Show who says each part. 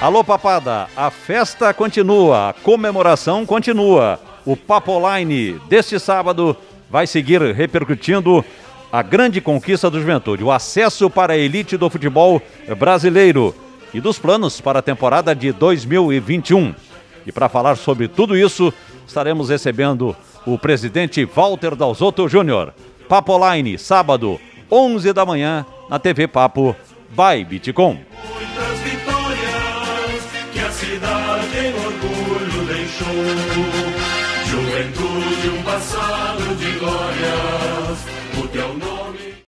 Speaker 1: Alô, papada, a festa continua, a comemoração continua. O Papo Online deste sábado vai seguir repercutindo a grande conquista do Juventude, o acesso para a elite do futebol brasileiro e dos planos para a temporada de 2021. E para falar sobre tudo isso, estaremos recebendo o presidente Walter Dalzotto Júnior. Papo Online, sábado, 11 da manhã, na TV Papo, by Bitcom.
Speaker 2: Cidade em orgulho deixou. Juventude, um passado de glórias